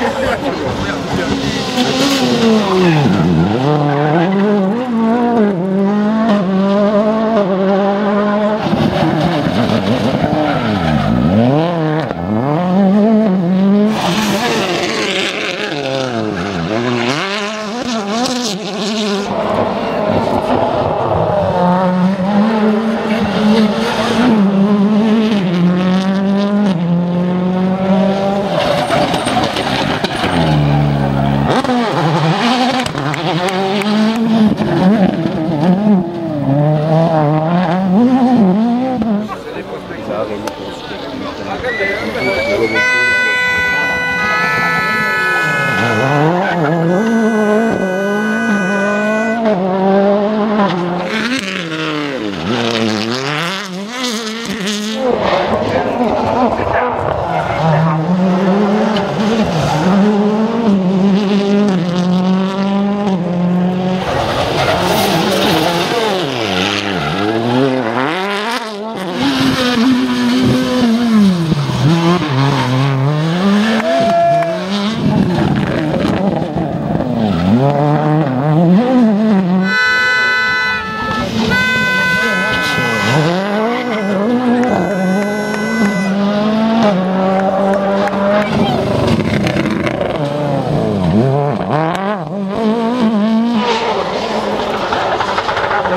Yeah. Oh,